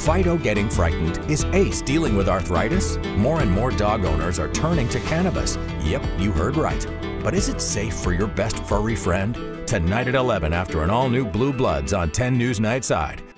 Fido getting frightened? Is Ace dealing with arthritis? More and more dog owners are turning to cannabis. Yep, you heard right. But is it safe for your best furry friend? Tonight at 11 after an all new Blue Bloods on 10 News Nightside.